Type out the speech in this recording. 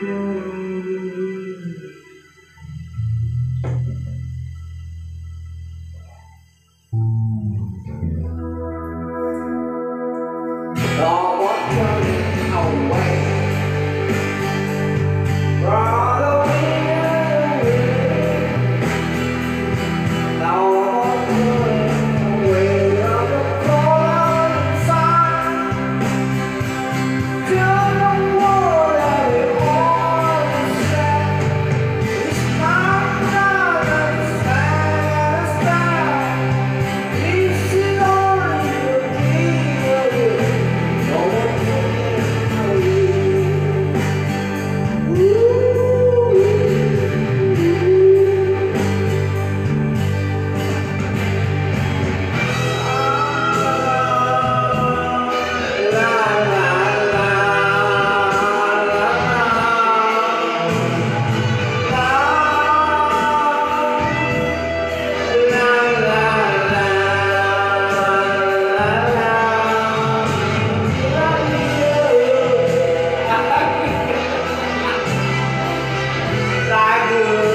Música you.